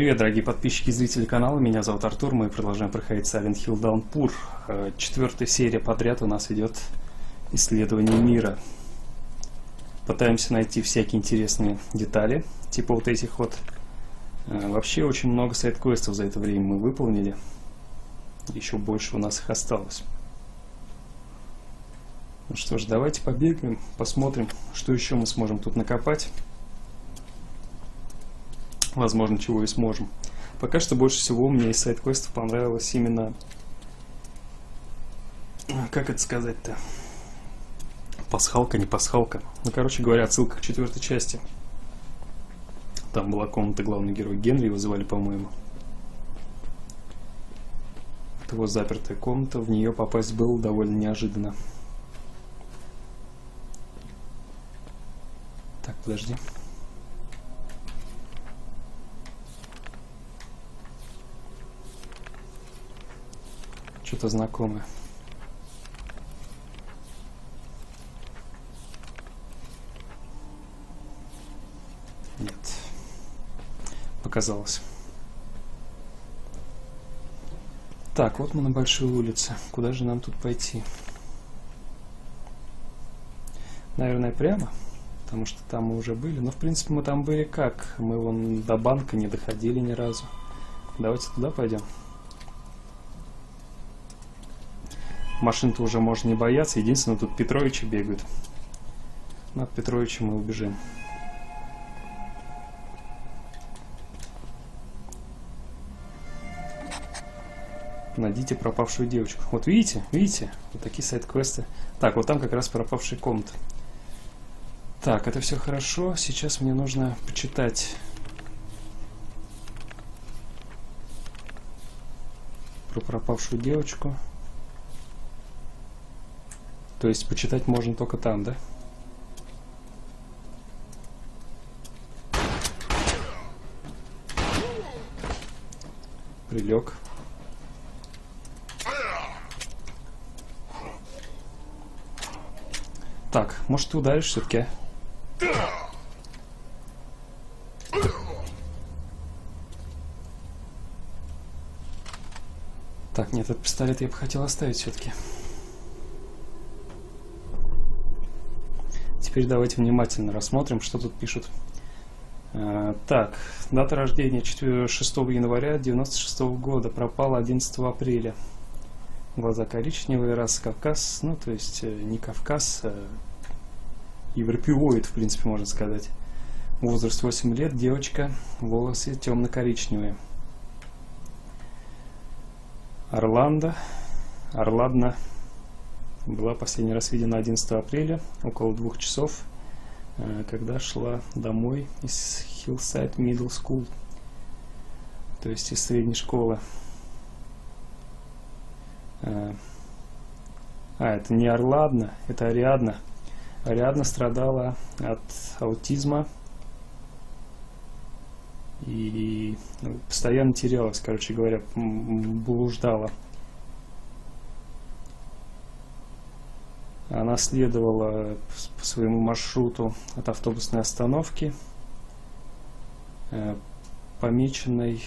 Привет, дорогие подписчики и зрители канала, меня зовут Артур, мы продолжаем проходить Silent Hill Downpour. Э, Четвертая серия подряд у нас идет исследование мира. Пытаемся найти всякие интересные детали, типа вот этих вот. Э, Вообще очень много сайт-квестов за это время мы выполнили. Еще больше у нас их осталось. Ну что ж, давайте побегаем, посмотрим, что еще мы сможем тут накопать возможно, чего и сможем. Пока что больше всего мне из сайт-квестов понравилось именно... Как это сказать-то? Пасхалка, не пасхалка. Ну, короче говоря, отсылка к четвертой части. Там была комната главный герой Генри, его звали, по-моему. Это его запертая комната, в нее попасть было довольно неожиданно. Так, подожди. Что-то знакомое. Нет. Показалось. Так, вот мы на большой улице. Куда же нам тут пойти? Наверное, прямо. Потому что там мы уже были. Но, в принципе, мы там были как? Мы вон до банка не доходили ни разу. Давайте туда пойдем. Машин-то уже можно не бояться. Единственное, тут Петровичи бегают. Но от мы убежим. Найдите пропавшую девочку. Вот видите? Видите? Вот такие сайт-квесты. Так, вот там как раз пропавшая комната. Так, это все хорошо. Сейчас мне нужно почитать про пропавшую девочку. То есть почитать можно только там, да? Прилег. Так, может ты ударишь все-таки, а? Так, нет, этот пистолет я бы хотел оставить все-таки. Теперь давайте внимательно рассмотрим, что тут пишут. А, так, дата рождения 4, 6 января 96 года, пропала 11 апреля. Глаза коричневые, раса Кавказ, ну то есть э, не Кавказ, а европеоид, в принципе, можно сказать. Возраст 8 лет, девочка, волосы темно-коричневые. Орландо, Орладна, была последний раз видена 11 апреля, около двух часов, э, когда шла домой из Hillside Middle School, то есть из средней школы. Э, а, это не Орладна, это Ариадна. Ариадна страдала от аутизма и ну, постоянно терялась, короче говоря, блуждала. Она следовала по своему маршруту от автобусной остановки, э, помеченной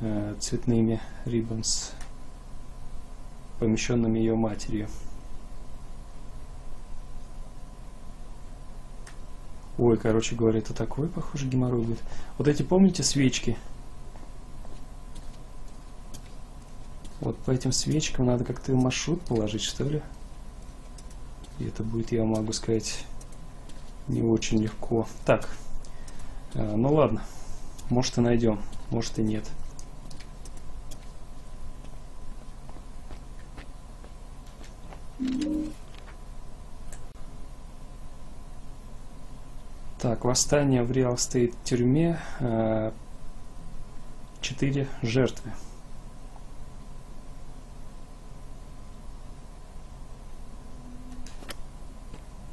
э, цветными риббонс, помещенными ее матерью. Ой, короче говоря, это такой, похоже, геморрой будет. Вот эти, помните, свечки? Вот по этим свечкам надо как-то маршрут положить, что ли? И это будет, я могу сказать, не очень легко. Так, э, ну ладно. Может и найдем, может и нет. Так, восстание в Реал Стейт тюрьме. Э, четыре жертвы.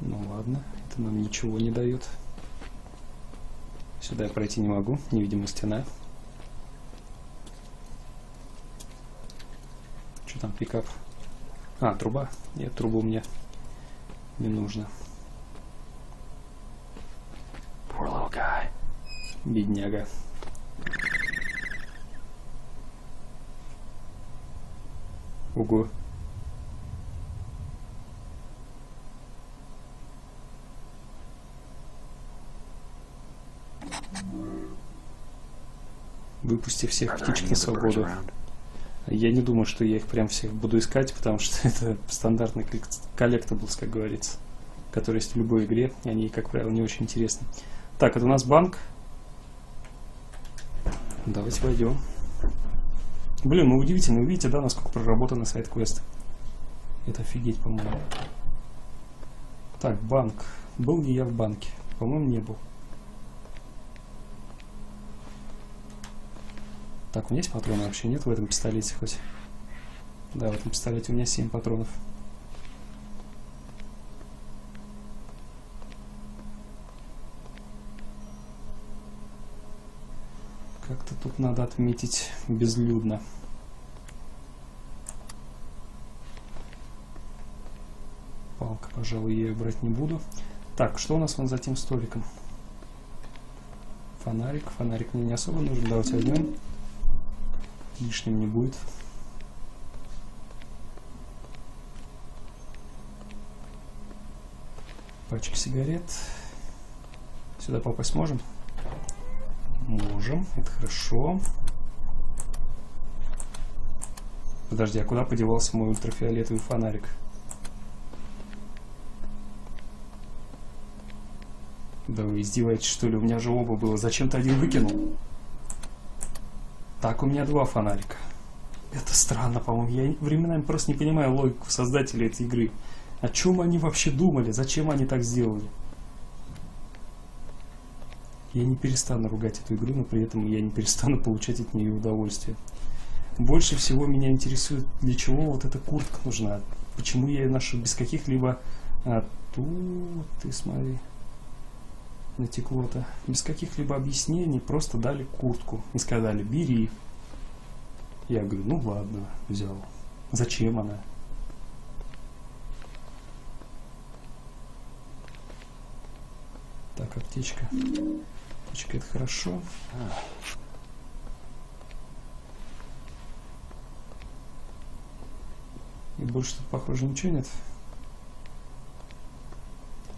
Ну ладно, это нам ничего не дает. Сюда я пройти не могу, невидимая стена. Что там пикап? А, труба. Нет, трубу мне не нужно. Poor little guy. Бедняга. Ого. Выпусти всех птичек на свободу. Я не думаю, что я их прям всех буду искать, потому что это стандартный collectables, как говорится, который есть в любой игре, и они, как правило, не очень интересны. Так, это у нас банк. Давайте войдем. Блин, ну удивительно, вы видите, да, насколько проработаны сайт-квесты. Это офигеть, по-моему. Так, банк. Был ли я в банке? По-моему, не был. Так, у меня есть патроны вообще? Нет в этом пистолете хоть? Да, в этом пистолете у меня 7 патронов. Как-то тут надо отметить безлюдно. Палка, пожалуй, я ее брать не буду. Так, что у нас вон за тем столиком? Фонарик. Фонарик мне не особо нужен. Давайте возьмем лишним не будет. Пачка сигарет. Сюда попасть можем? Можем, это хорошо. Подожди, а куда подевался мой ультрафиолетовый фонарик? Да вы издеваетесь, что ли? У меня же оба было. Зачем ты один выкинул? Так, у меня два фонарика. Это странно, по-моему. Я временами просто не понимаю логику создателей этой игры. О чем они вообще думали? Зачем они так сделали? Я не перестану ругать эту игру, но при этом я не перестану получать от нее удовольствие. Больше всего меня интересует, для чего вот эта куртка нужна. Почему я ее ношу без каких-либо... А, тут, ты смотри натекло-то. Без каких-либо объяснений просто дали куртку и сказали, бери. Я говорю, ну ладно, взял. Зачем она? Так, аптечка. Аптечка это хорошо. И больше тут, похоже, ничего нет.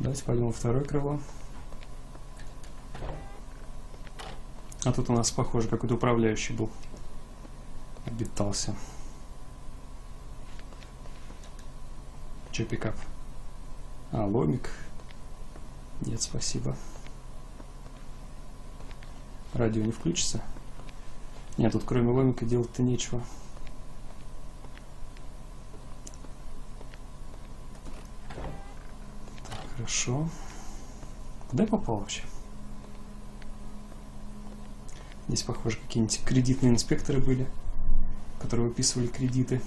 Давайте пойдем во второе крыло. А тут у нас, похоже, какой-то управляющий был. Обитался. Че пикап? А, ломик. Нет, спасибо. Радио не включится? Нет, тут кроме ломика делать-то нечего. Так, хорошо. Куда я попал вообще? Здесь, похоже, какие-нибудь кредитные инспекторы были, которые выписывали кредиты.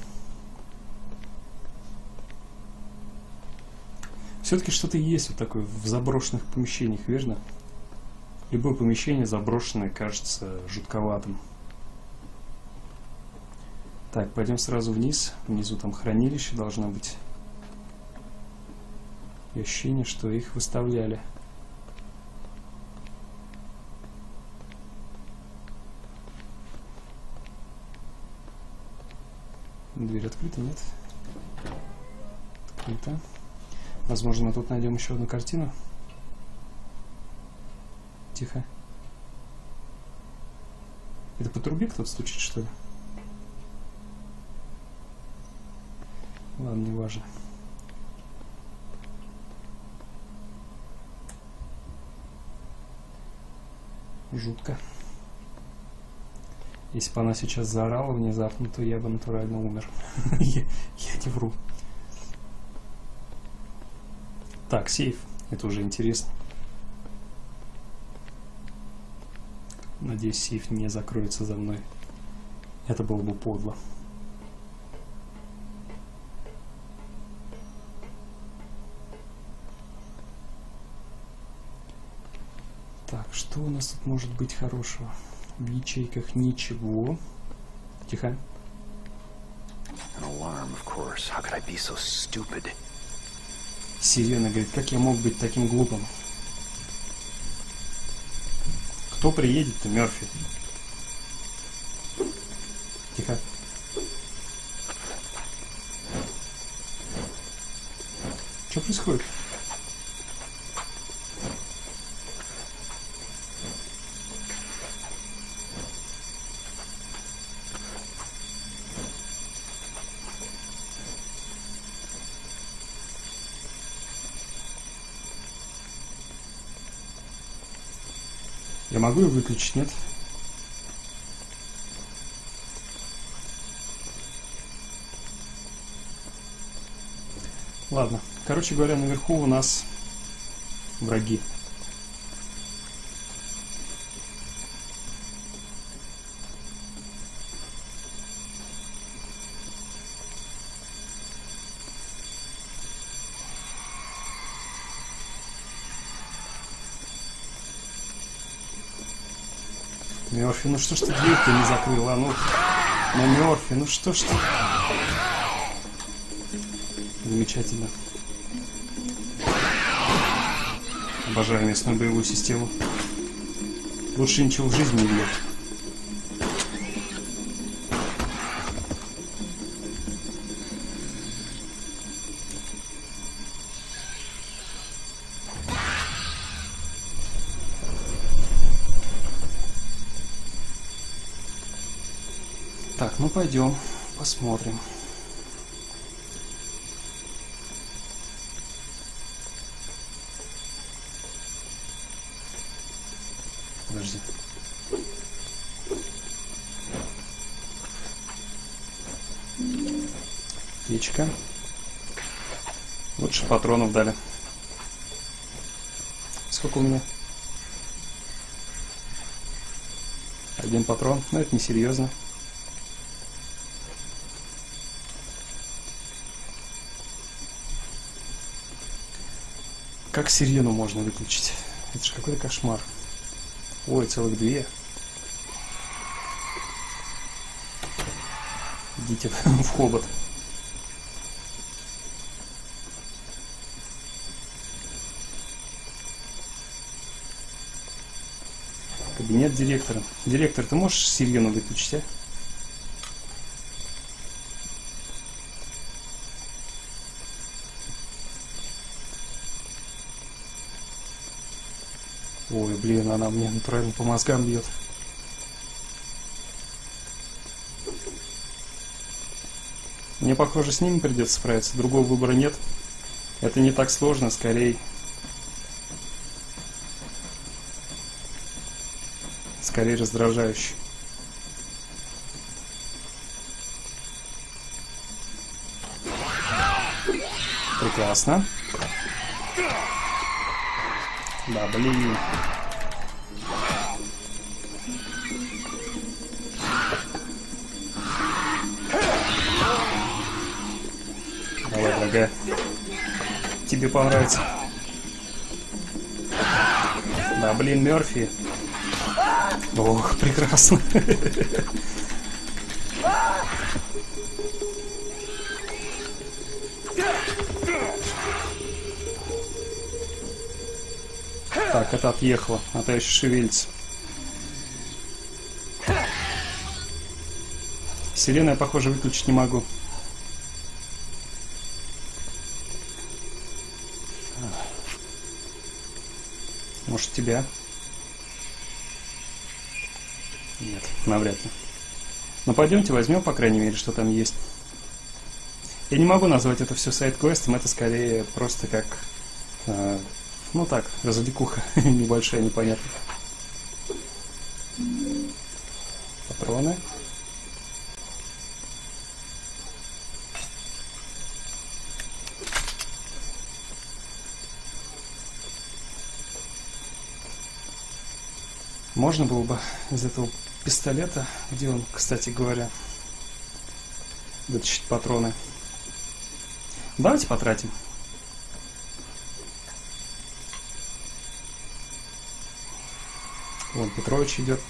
Все-таки что-то есть вот такое в заброшенных помещениях, верно? Любое помещение заброшенное кажется жутковатым. Так, пойдем сразу вниз. Внизу там хранилище должно быть. И ощущение, что их выставляли. Дверь открыта, нет? Открыта. Возможно, мы тут найдем еще одну картину. Тихо. Это по трубе кто-то стучит, что ли? Ладно, не важно. Жутко. Если бы она сейчас заорала внезапно, то я бы натурально умер. я, не вру. Так, сейф. Это уже интересно. Надеюсь, сейф не закроется за мной. Это было бы подло. Так, что у нас тут может быть хорошего? в ячейках ничего. Тихо. Alarm, so Сирена говорит, как я мог быть таким глупым? Кто приедет-то, Мерфи? Тихо. Что происходит? Могу ее выключить, нет? Ладно. Короче говоря, наверху у нас враги. Мерфи, ну что ж ты дверь-то не закрыла? Ну, ну Мерфи, ну что ж ты... Замечательно. Обожаю местную боевую систему. Лучше ничего в жизни не видел. Пойдем, посмотрим. Подожди. Печка. Лучше патронов дали. Сколько у меня? Один патрон. Но это несерьезно. Как сирену можно выключить? Это же какой-то кошмар. Ой, целых две. Идите в хобот. Кабинет директора. Директор, ты можешь сирену выключить, а? Ой, блин, она мне натурально по мозгам бьет. Мне, похоже, с ними придется справиться. Другого выбора нет. Это не так сложно, скорее... Скорее раздражающе. Прекрасно. Да, блин. Дорогая. Тебе понравится. Да, блин, Мерфи. Ох, прекрасно. Так, это отъехало, а то еще шевелится. Сирену я, похоже, выключить не могу. Может, тебя? Нет, навряд ли. Но пойдемте возьмем, по крайней мере, что там есть. Я не могу назвать это все сайт-квестом, это скорее просто как э, ну так, развлекуха небольшая, непонятная. Патроны. Можно было бы из этого пистолета, где он, кстати говоря, вытащить патроны. Давайте потратим. Вон Петрович идет.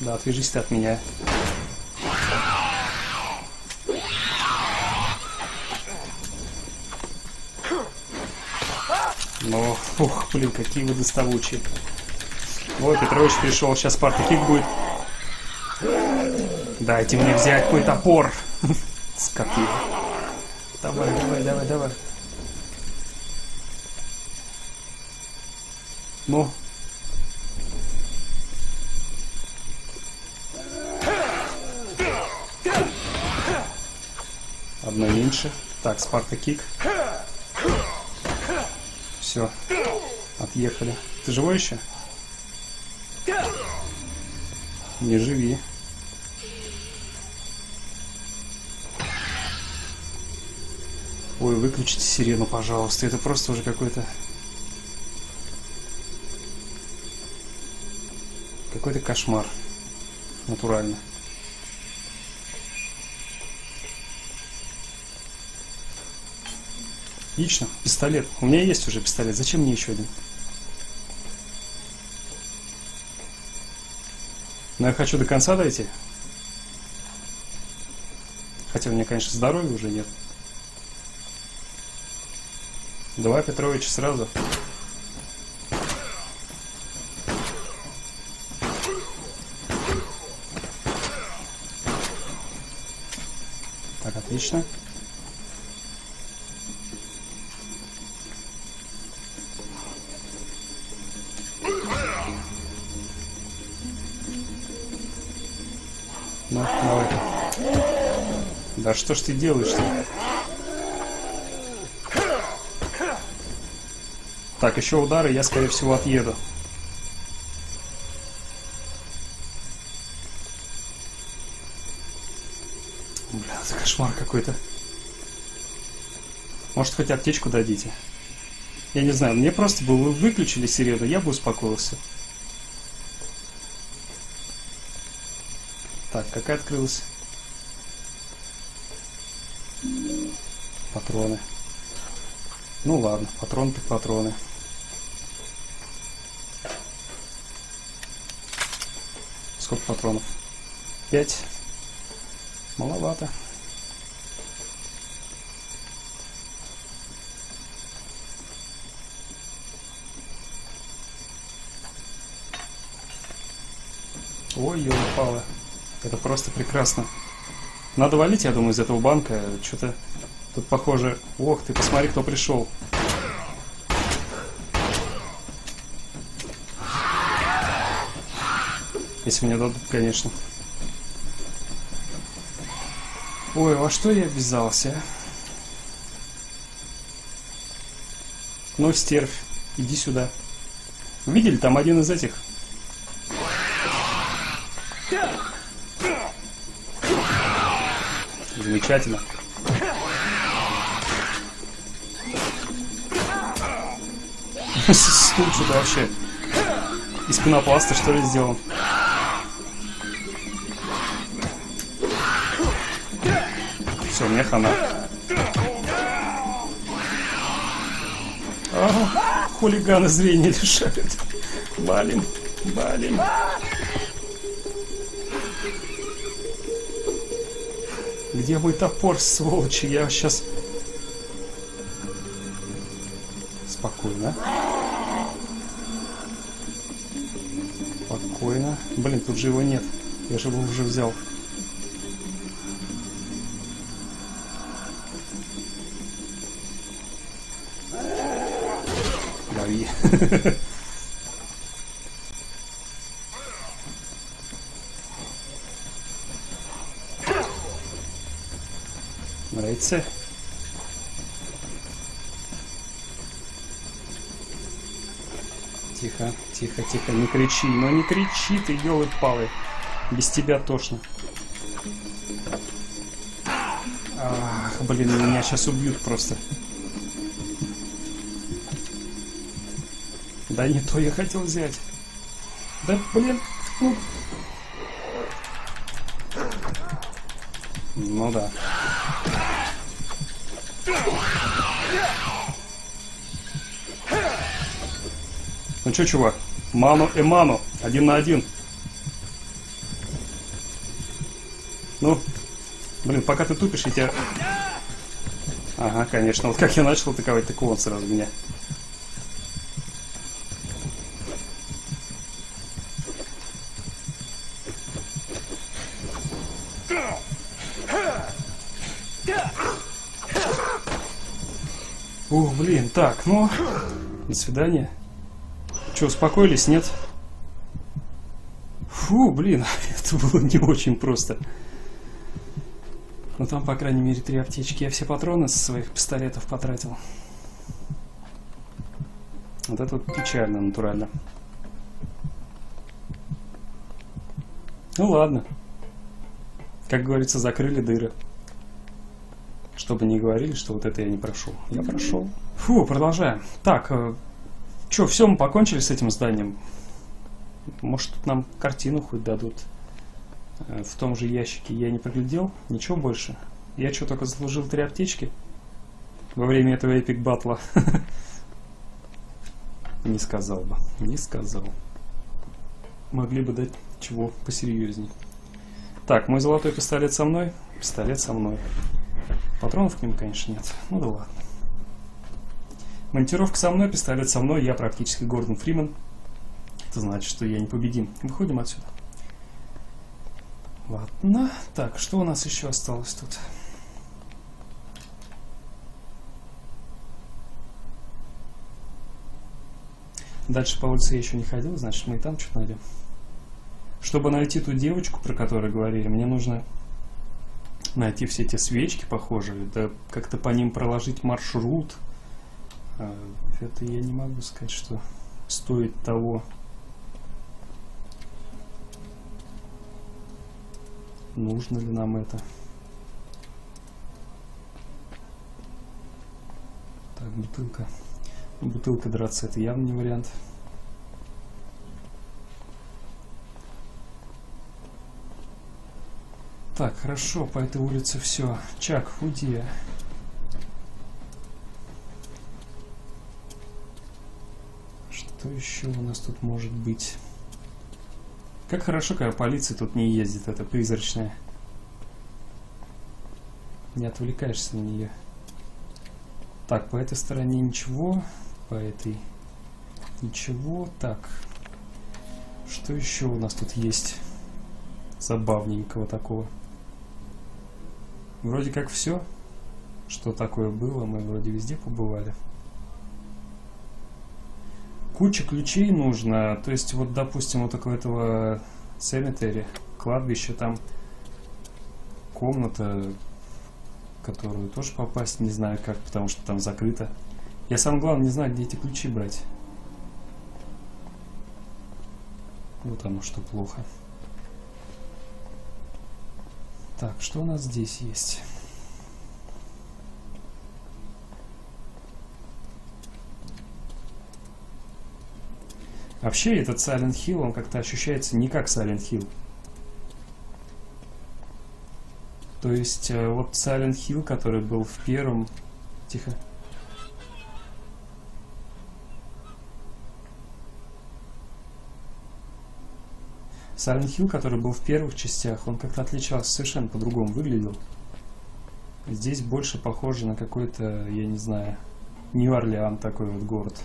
Да, отвяжись ты от меня. Ну, ух, блин, какие вы доставучие. Ой, Петрович пришел, сейчас партикик будет. Дайте мне взять мой топор. Скоты. Давай, давай, давай, давай. Ну. Одно меньше. Так, Спарта кик. Все. Отъехали. Ты живой еще? Не живи. Ой, выключите сирену, пожалуйста. Это просто уже какой-то... Какой-то кошмар. Натурально. Отлично. Пистолет. У меня есть уже пистолет. Зачем мне еще один? Но я хочу до конца дойти. Хотя у меня, конечно, здоровья уже нет. Два Петровича сразу. Так, отлично. Да что ж ты делаешь-то? Так, еще удары, я, скорее всего, отъеду. Бля, это кошмар какой-то. Может, хоть аптечку дадите? Я не знаю, мне просто бы вы выключили сирену, я бы успокоился. Так, какая открылась? Патроны. Ну ладно, патроны так патроны. Сколько патронов? Пять. Маловато. Ой, елы-палы. Это просто прекрасно. Надо валить, я думаю, из этого банка. Что-то тут похоже... Ох ты, посмотри, кто пришел. Если мне дадут, конечно. Ой, во что я ввязался, а? Ну, стервь, иди сюда. Видели, там один из этих Замечательно. Стул что-то вообще из пенопласта что ли сделан. Все, мне хана. Ага, хулиганы зрения лишают. Балим, балим. Где мой топор, сволочи? Я сейчас... Спокойно. Блин, тут же его нет. Я же его уже взял. Дави. Нравится? Тихо, тихо, тихо, не кричи. Ну не кричи ты, елы-палы. Без тебя тошно. Ах, блин, меня сейчас убьют просто. Да не то я хотел взять. Да блин, ну... Ну да. Ну чё, чувак? Ману и ману. Один на один. Ну, блин, пока ты тупишь, я тебя... Ага, конечно. Вот как я начал атаковать, так он сразу меня. Ух, блин, так, ну, до свидания. Че, успокоились, нет? Фу, блин, это было не очень просто. Но там, по крайней мере, три аптечки. Я все патроны со своих пистолетов потратил. Вот это вот печально, натурально. Ну ладно. Как говорится, закрыли дыры. Чтобы не говорили, что вот это я не прошел. Я прошел. Фу, продолжаем. Так, что, все, мы покончили с этим зданием. Может, тут нам картину хоть дадут. Э, в том же ящике я не проглядел. Ничего больше. Я что, только заслужил три аптечки? Во время этого эпик батла. Не сказал бы. Не сказал. Могли бы дать чего посерьезней. Так, мой золотой пистолет со мной. Пистолет со мной. Патронов к нему, конечно, нет. Ну да ладно. Монтировка со мной, пистолет со мной. Я практически Гордон Фриман. Это значит, что я непобедим. Выходим отсюда. Ладно. Так, что у нас еще осталось тут? Дальше по улице я еще не ходил, значит мы и там что-то найдем. Чтобы найти ту девочку, про которую говорили, мне нужно найти все эти свечки похожие, да как-то по ним проложить маршрут. А, это я не могу сказать, что стоит того. Нужно ли нам это? Так, бутылка. Бутылка драться это явно не вариант. Так, хорошо, по этой улице все. Чак, уйди. Что еще у нас тут может быть? Как хорошо, когда полиция тут не ездит, это призрачная. Не отвлекаешься на нее. Так, по этой стороне ничего по этой. Ничего. Так. Что еще у нас тут есть забавненького такого? Вроде как все, что такое было, мы вроде везде побывали. Куча ключей нужно, то есть вот, допустим, вот такого этого cemetery, кладбище, там комната, которую тоже попасть не знаю как, потому что там закрыто. Я сам главное не знаю, где эти ключи брать. Вот оно что плохо. Так, что у нас здесь есть? Вообще, этот Silent Hill, он как-то ощущается не как Silent Hill. То есть, э, вот Silent Hill, который был в первом... Тихо. Silent Hill, который был в первых частях, он как-то отличался, совершенно по-другому выглядел. Здесь больше похоже на какой-то, я не знаю, Нью-Орлеан такой вот город.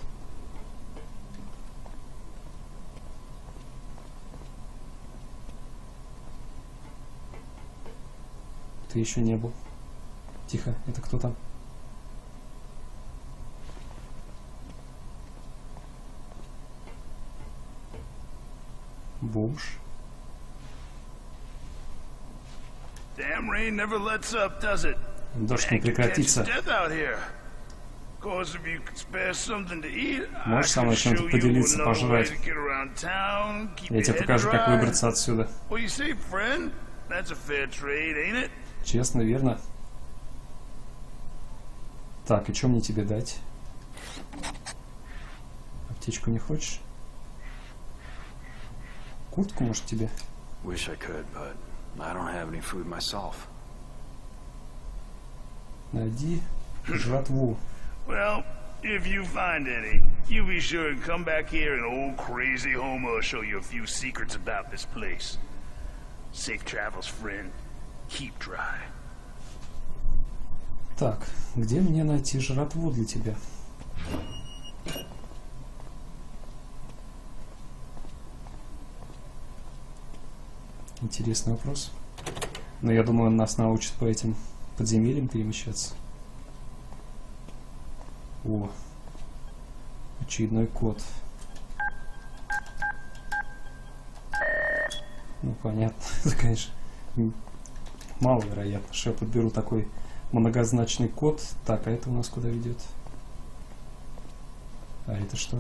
Ты еще не был. Тихо, это кто там? Бомж. Дождь не прекратится. Можешь со мной чем-то поделиться, пожрать? Я тебе покажу, как выбраться отсюда. Честно, верно? Так, и что мне тебе дать? Аптечку не хочешь? Куртку, может, тебе? Wish I could, but I don't have any food myself. Найди жратву. Well, if you find any, you be sure and come back here and old crazy Homer will show you a few secrets about this place. Safe travels, friend. Так, где мне найти жратву для тебя? Интересный вопрос. Но я думаю, он нас научит по этим подземельям перемещаться. О, очередной код. Ну, понятно. Это, конечно, маловероятно, что я подберу такой многозначный код. Так, а это у нас куда ведет? А это что?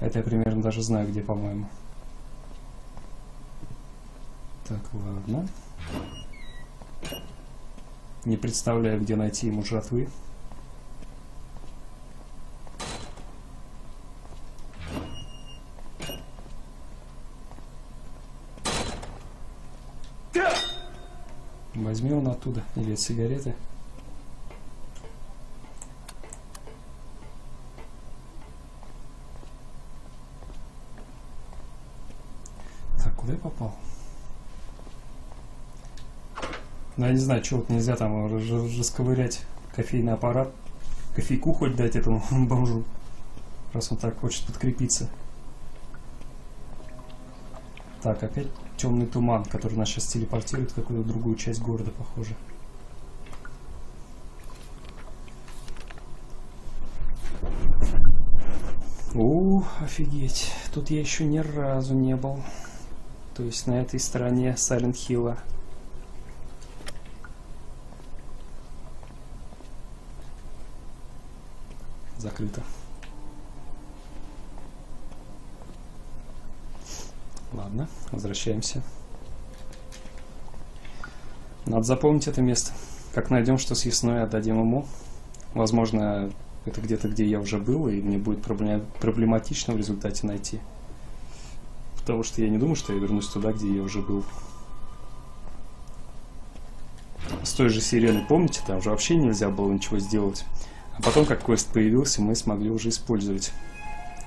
Это я примерно даже знаю, где, по-моему. Так, ладно. Не представляю, где найти ему жратвы. Возьми он оттуда. Или это сигареты. Так, куда я попал? Ну, я не знаю, чего вот нельзя там расковырять кофейный аппарат. Кофейку хоть дать этому бомжу. Раз он так хочет подкрепиться. Так, опять темный туман, который нас сейчас телепортирует в какую-то другую часть города, похоже. У, офигеть. Тут я еще ни разу не был. То есть на этой стороне Сайлент Хилла. Закрыто. Ладно, возвращаемся. Надо запомнить это место. Как найдем что съестное, отдадим ему. Возможно, это где-то, где я уже был, и мне будет пробле- проблематично в результате найти. Потому что я не думаю, что я вернусь туда, где я уже был. С той же сирены, помните, там же вообще нельзя было ничего сделать. А потом, как квест появился, мы смогли уже использовать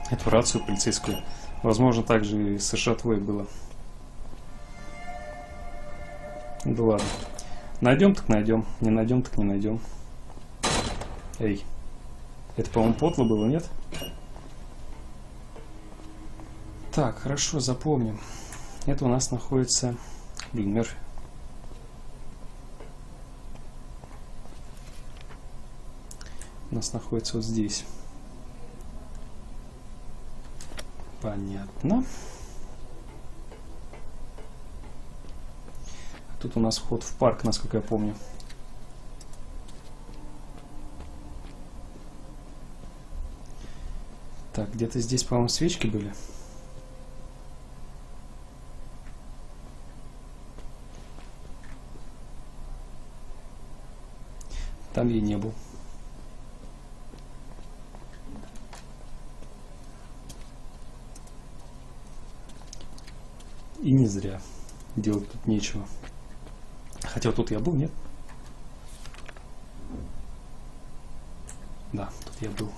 эту рацию полицейскую. Возможно, также и с шатвой было. Да ладно. Найдем так найдем. Не найдем так не найдем. Эй. Это, по-моему, потло было, нет? Так, хорошо, запомним. Это у нас находится... Блин, Мерфи. У нас находится вот здесь. Понятно. Тут у нас вход в парк, насколько я помню. Так, где-то здесь, по-моему, свечки были. Там я не был. Не зря. Делать тут нечего. Хотя тут я был, нет? Да, тут я был.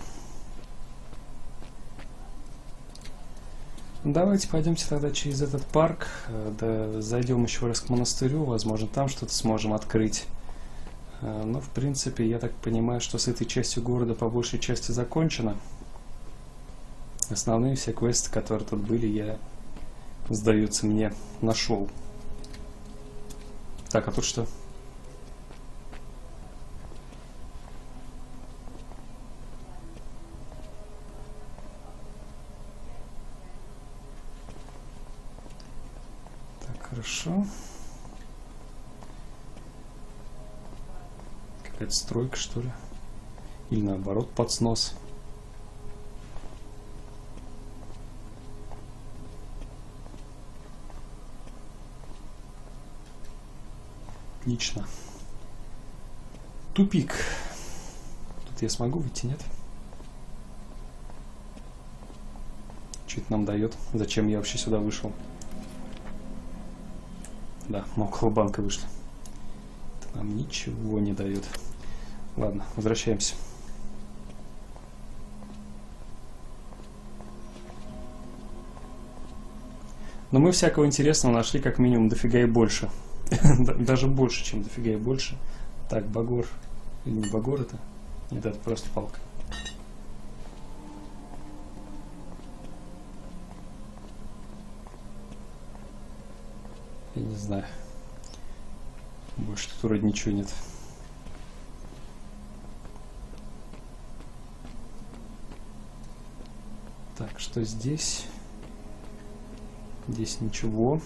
Давайте пойдемте тогда через этот парк, э, да, зайдем еще раз к монастырю, возможно, там что-то сможем открыть. Э, Но, в принципе, я так понимаю, что с этой частью города по большей части закончено. Основные все квесты, которые тут были, я, сдается мне, нашел. Так, а тут что? Так, хорошо. Какая-то стройка, что ли? Или наоборот, под снос. Отлично. Тупик. Тут я смогу выйти, нет? Что это нам дает? Зачем я вообще сюда вышел? Да, мы около банка вышли. Это нам ничего не дает. Ладно, возвращаемся. Но мы всякого интересного нашли как минимум дофига и больше. Да- Даже больше, чем дофига и больше. Так, Багор. Или не Багор это? Нет, это просто палка. Я не знаю. Больше тут вроде ничего нет. Так, что здесь? Здесь ничего.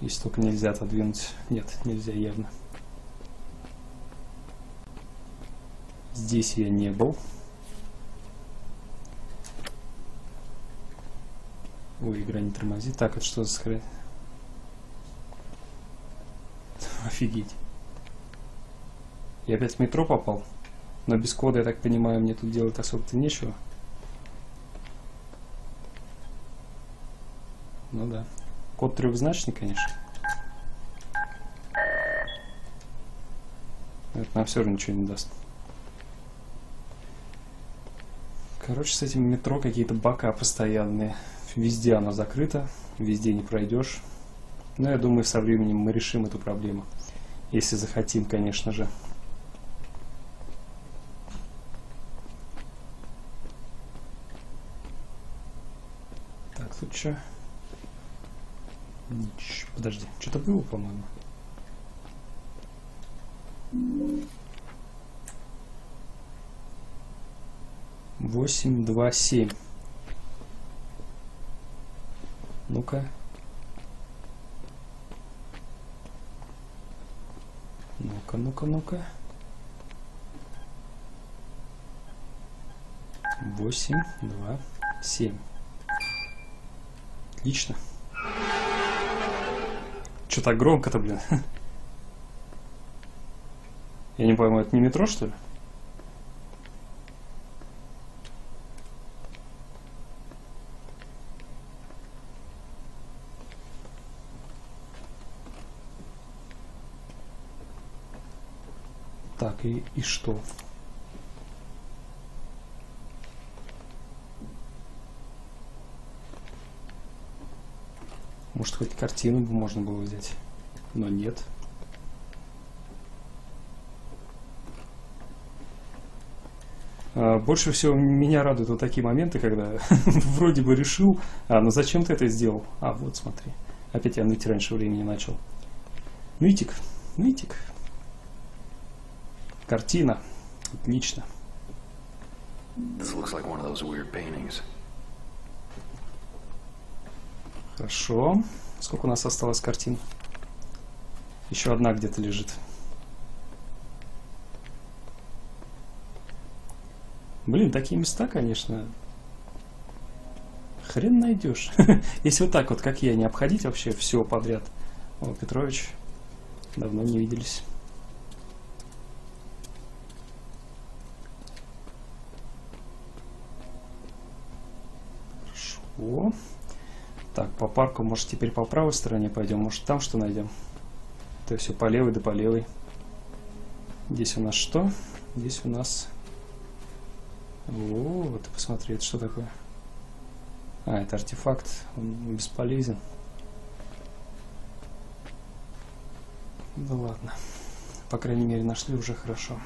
Если только нельзя отодвинуть. Нет, нельзя явно. Здесь я не был. Ой, игра не тормозит. Так, это что за хрень? Офигеть. Я опять в метро попал. Но без кода, я так понимаю, мне тут делать особо-то нечего. Ну да. Код трехзначный, конечно. Это нам все равно ничего не даст. Короче, с этим метро какие-то бока постоянные. Везде оно закрыто, везде не пройдешь. Но я думаю, со временем мы решим эту проблему. Если захотим, конечно же. Так, тут что? Подожди, что-то было, по-моему. Восемь, два, семь. Ну-ка. Ну-ка, ну-ка, ну-ка. Восемь, два, семь. Отлично. Что так громко-то, блин? Я не пойму, это не метро, что ли? Так, и, и что? Может, хоть картину бы можно было взять. Но нет. А, больше всего меня радуют вот такие моменты, когда вроде бы решил, а, ну зачем ты это сделал? А, вот смотри. Опять я ныть раньше времени начал. Нытик, нытик. Картина. Отлично. This looks like one of those weird paintings. Хорошо. Сколько у нас осталось картин? Еще одна где-то лежит. Блин, такие места, конечно, хрен найдешь. Если вот так вот, как я, не обходить вообще все подряд. О, Петрович, давно не виделись. Хорошо. Так, по парку, может, теперь по правой стороне пойдем, может, там что найдем? Это все по левой да по левой. Здесь у нас что? Здесь у нас... Ты посмотри, это что такое? А, это артефакт, он бесполезен. Да ладно. По крайней мере, нашли уже хорошо.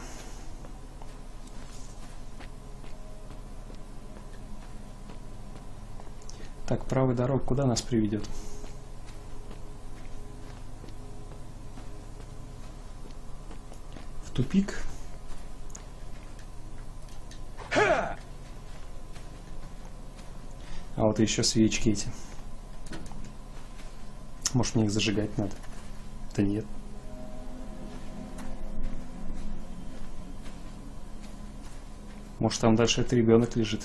Так, правый дорог куда нас приведет? В тупик? А вот еще свечки эти. Может мне их зажигать надо? Да нет. Может там дальше этот ребенок лежит.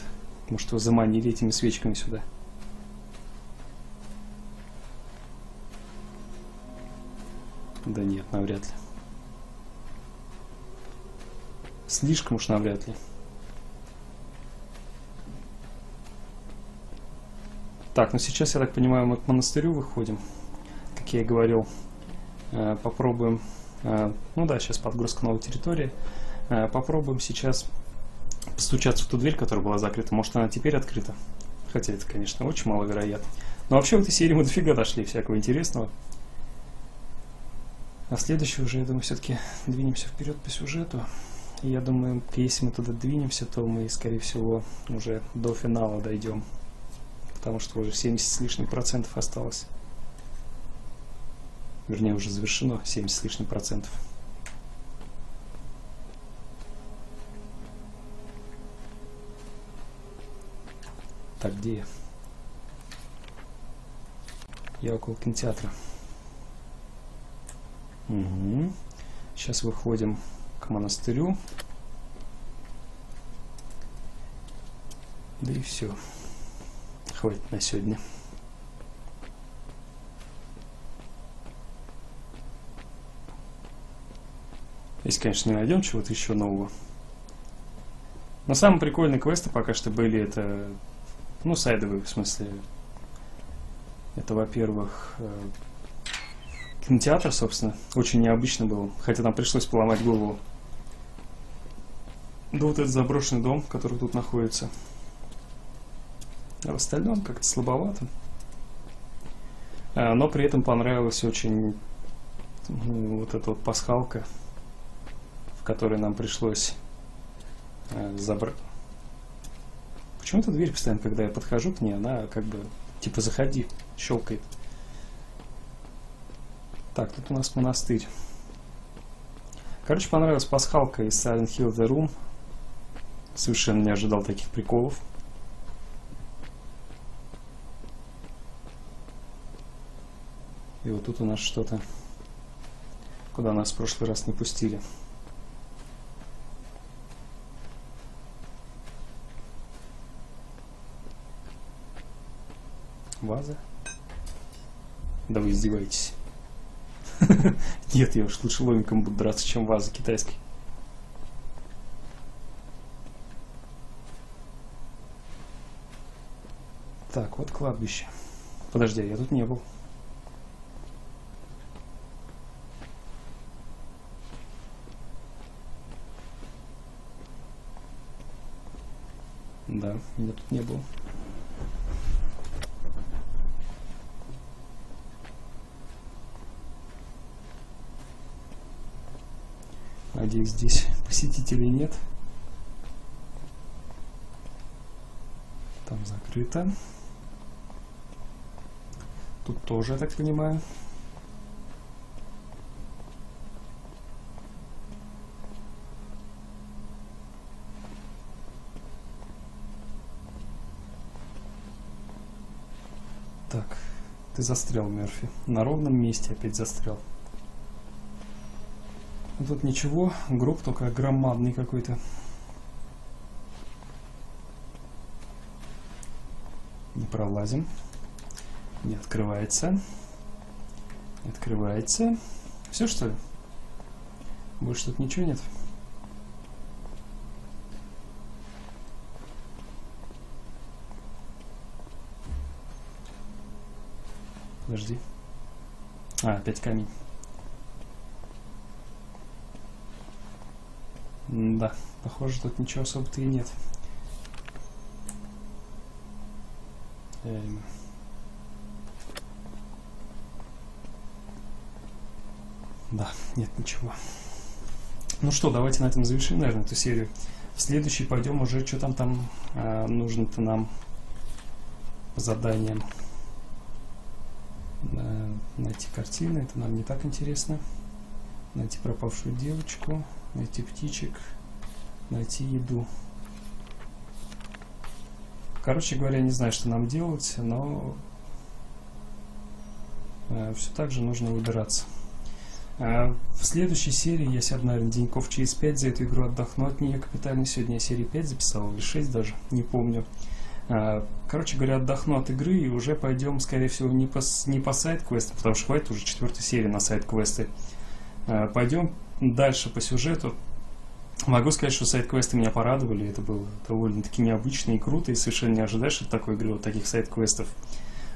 Может его заманили этими свечками сюда. Да нет, навряд ли. Слишком уж навряд ли. Так, ну сейчас, я так понимаю, мы к монастырю выходим. Как я и говорил, э, попробуем... Э, ну да, сейчас подгрузка новой территории. Э, попробуем сейчас постучаться в ту дверь, которая была закрыта. Может, она теперь открыта. Хотя это, конечно, очень маловероятно. Но вообще в этой серии мы дофига дошли всякого интересного. А следующий уже, я думаю, все-таки двинемся вперед по сюжету. И я думаю, если мы туда двинемся, то мы, скорее всего, уже до финала дойдем. Потому что уже 70 с лишним процентов осталось. Вернее, уже завершено 70 с лишним процентов. Так, где я? Я около кинотеатра. Угу. Сейчас выходим к монастырю. Да и все. Хватит на сегодня. Если, конечно, не найдем чего-то еще нового. Но самые прикольные квесты пока что были это, ну, сайдовые, в смысле. Это, во-первых, э, кинотеатр, собственно, очень необычно был, хотя нам пришлось поломать голову. Да вот этот заброшенный дом, который тут находится. А в остальном как-то слабовато. А, но при этом понравилась очень ну, вот эта вот пасхалка который нам пришлось э, забрать. Почему-то дверь постоянно, когда я подхожу к ней, она как бы типа заходи, щелкает. Так, тут у нас монастырь. Короче, понравилась пасхалка из Silent Hill The Room. Совершенно не ожидал таких приколов. И вот тут у нас что-то, куда нас в прошлый раз не пустили. Ваза? Да вы издеваетесь. Нет, я уж лучше ломиком буду драться, чем ваза китайской. Так, вот кладбище. Подожди, я тут не был. Да, я тут не был. Надеюсь, здесь посетителей нет. Там закрыто. Тут тоже, я так понимаю. Так, ты застрял, Мерфи. На ровном месте опять застрял. Тут ничего, гроб только громадный какой-то. Не пролазим. Не открывается. Не открывается. Все что ли? Больше тут ничего нет. Подожди. А, опять камень. Да, похоже, тут ничего особо-то и нет. Эм. Да, нет ничего. Ну что, давайте на этом завершим, наверное, эту серию. В следующий пойдем уже, что там там э, нужно-то нам по заданиям. Э, найти картины, это нам не так интересно. Найти пропавшую девочку найти птичек, найти еду. Короче говоря, не знаю, что нам делать, но э, все так же нужно выбираться. Э, в следующей серии я сяду, наверное, деньков через 5 за эту игру отдохну от нее капитально. Сегодня я серии 5 записал, или 6 даже, не помню. Э, короче говоря, отдохну от игры и уже пойдем, скорее всего, не по, не по сайт-квестам, потому что хватит уже четвертой серии на сайт-квесты. Пойдем дальше по сюжету. Могу сказать, что сайт-квесты меня порадовали. Это было довольно-таки необычно и круто, и совершенно не ожидаешь от такой игры, вот таких сайт-квестов.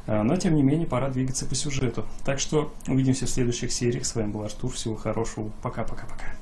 Э, но, тем не менее, пора двигаться по сюжету. Так что увидимся в следующих сериях. С вами был Артур. Всего хорошего. Пока-пока-пока.